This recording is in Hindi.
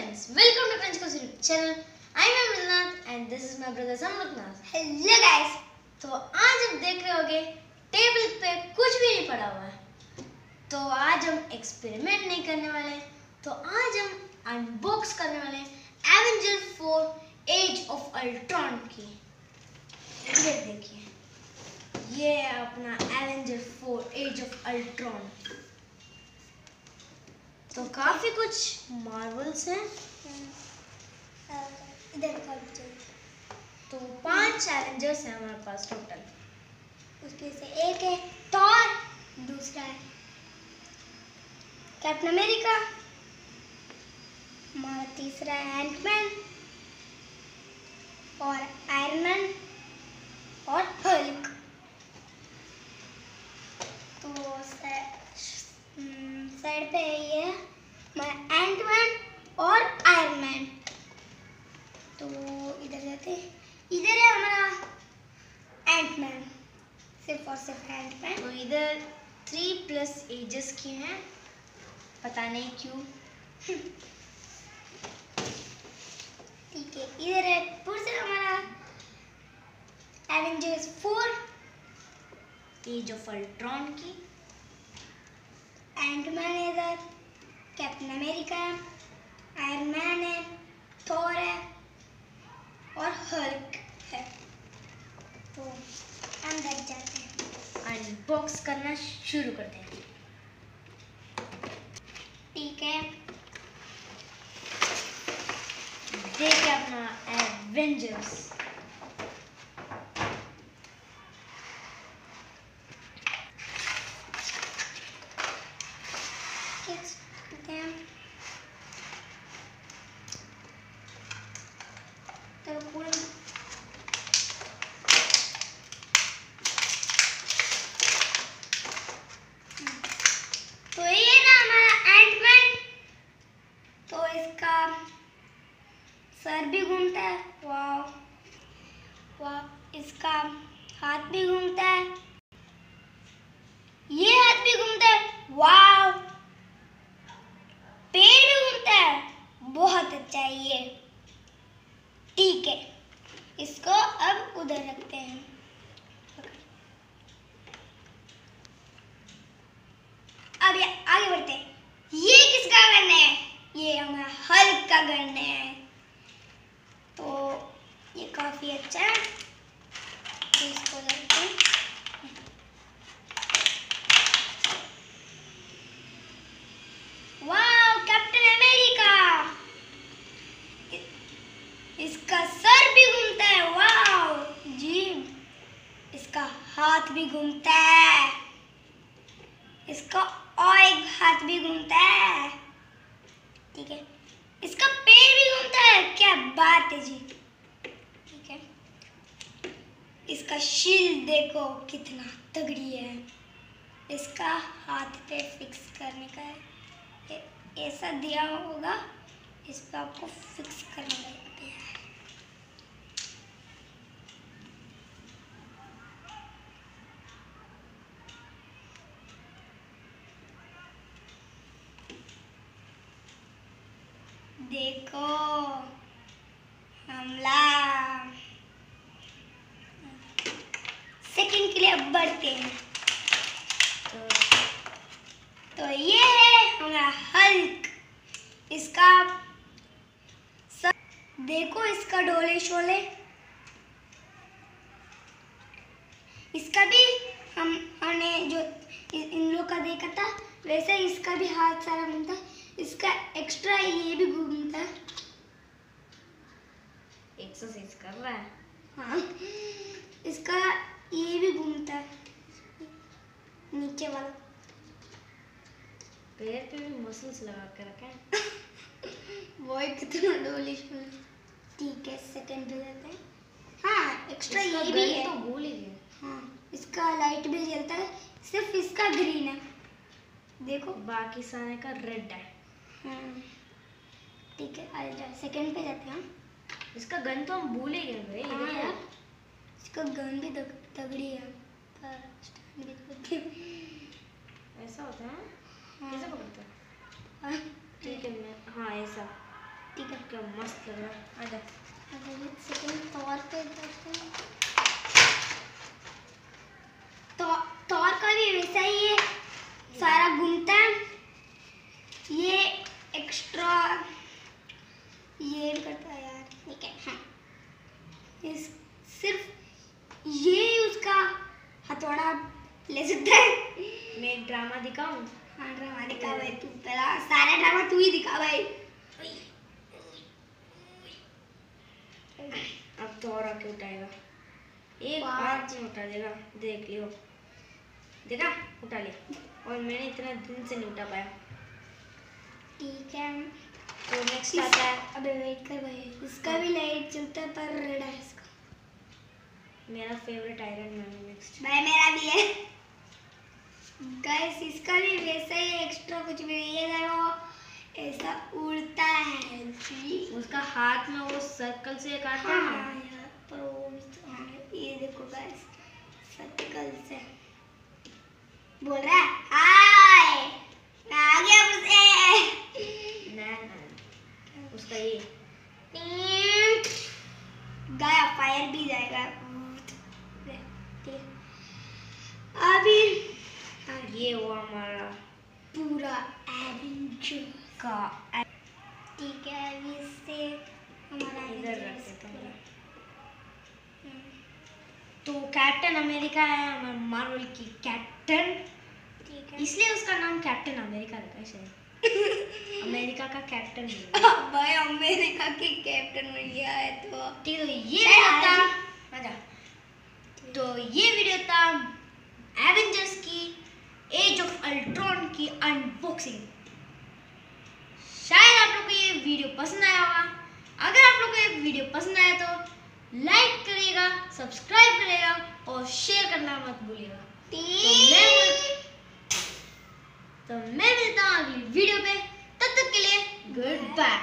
friends, welcome to French Course YouTube channel. I am Amarnath and this is my brother Samrutnath. Hello guys तो आज हम देख रहे होगे टेबल पे कुछ भी नहीं पड़ा हुआ है। तो आज हम एक्सपेरिमेंट नहीं करने वाले तो आज हम अनबॉक्स करने वाले एवेंजर 4 एज ऑफ़ अल्ट्रॉन की। ये देखिए। ये अपना एवेंजर 4 एज ऑफ़ अल्ट्रॉन तो काफ़ी कुछ मार्वल्स हैं। इधर तो पाँच एवेंजर्स हैं हमारे पास टोटल उसमें से एक है थॉर दूसरा है कैप्टन अमेरिका हमारा तीसरा है एंटमैन और आयरन मैन और हल्क तो साइड पे ये है हमारा एंटमैन और आयरन मैन तो इधर जाते हैं। इधर है हमारा एंटमैन और सिर्फ़ एंटमैन तो इधर थ्री प्लस एजेस के हैं। पता नहीं क्यों। ठीक है, इधर है फिर से हमारा। Avengers four age of Ultron की। एंटमैन है इधर कैप्टन अमेरिका आयरन मैन है थॉर है, और हल्क है। तो अंदर जाते हैं। अनबॉक्स करना शुरू करते हैं। ठीक है। देखिए अपना एवेंजर्स तो पूरा तो ये ना हमारा एंटमैन तो इसका सर भी घूमता है। वाह वाह इसका हाथ भी घूमता है। ये हाथ भी घूमता है। वाह पेड़ भी घूमता है। बहुत अच्छा है ये। ठीक है, इसको अब उधर रखते हैं। अब आगे बढ़ते हैं। ये किसका गन है? ये हमारा हल्क का गन है तो ये काफ़ी अच्छा है तो इसको रखते हैं वाह कैप्टन अमेरिका इसका सर भी घूमता है वाह जी इसका हाथ भी घूमता है। इसका और एक हाथ भी घूमता है। ठीक है। इसका पैर भी घूमता है। क्या बात है जी। ठीक है। इसका शील्ड देखो कितना तगड़ी है। इसका हाथ पे फिक्स करने का है। ऐसा दिया होगा, इस पे आपको फिक्स करने लगते हैं। देखो, हमला। सेकंड के लिए अब बढ़ते हैं। तो तो ये है हमारा हल्क इसका सब देखो, इसका डोले शोले। इसका भी हम, हमने जो इन लोग का देखा था, वैसे इसका भी हाथ सारा है। इसका एक्स्ट्रा ये भी घूमता है एक्सरसाइज कर रहा है हाँ इसका ये भी घूमता है नीचे वाला पैर पे भी मसल्स लगा के रखे हैं वो कितना डोली ठीक है सेकंड पे जाते हैं हाँ एक्स्ट्रा ये भी है तो भूल ही गए हाँ इसका लाइट भी जलता है सिर्फ़ इसका ग्रीन है देखो बाकी सारे का रेड है हाँ ठीक है आ जाओ सेकंड पे जाते हैं हम। इसका गन तो हम भूल ही गए भाई हाँ यार। इसका गन भी तग, तगड़ी है। पर stand भी तगड़ी ऐसा होता है? हाँ, कैसे पकड़ता है? ठीक है मैं हाँ ऐसा। ठीक है। क्या मस्त लग रहा है। अगर एक सेकंड तौर पे देखते हैं तो तौर का भी वैसा ही है सारा घूमता है ये एक्स्ट्रा ये करता है यार ठीक है। हाँ इस सिर्फ़ ये उसका हथौड़ा ले सकता है। मैं ड्रामा दिखाऊँ? हाँ ड्रामा दिखा भाई तू पहला। सारा ड्रामा तू ही दिखा भाई। अब तो और आके उठाएगा। एक बार में उठा देगा। देख लियो। देखा? उठा लिया। और मैंने इतना दिन से नहीं उठा पाया। ठीक है। तो नेक्स्ट आता है अबे वेट कर भाई इसका भी लाइट चलता है पर रेड है इसका मेरा फेवरेट आयरन मैन है नेक्स्ट भाई मेरा भी है गाइस इसका भी वैसा ही एक्स्ट्रा कुछ भी नहीं है वो ऐसा उड़ता है जी उसका हाथ में वो सर्कल से काटता है हाँ यार पर वो तो हाँ, ये देखो गाइस सर्कल से बोल रहा है हाय मैं आ गया मुझसे ना ना उसका ये गया फायर भी जाएगा ठीक है अभी हाँ, ये हुआ हमारा पूरा एवेंजर का ठीक है अभी इससे हमारा इधर रख देता हूँ। हम्म, तो कैप्टन अमेरिका है हमारे मार्वल की कैप्टन ठीक है। इसलिए उसका नाम कैप्टन अमेरिका रखा है शायद। अमेरिका का कैप्टन भाई अमेरिका के कैप्टन बन गया है तो। ठीक है तो ये था। आजा। तो ये वीडियो था एवेंजर्स की एज ऑफ़ अल्ट्रॉन की अनबॉक्सिंग शायद आप लोग को ये वीडियो पसंद आया होगा। अगर आप लोग को ये वीडियो पसंद आया तो लाइक करिएगा सब्सक्राइब करिएगा और शेयर करना मत भूलिएगा। तो मैं तो मिलता हूँ अगली वीडियो पे। तब तक के लिए गुड बाय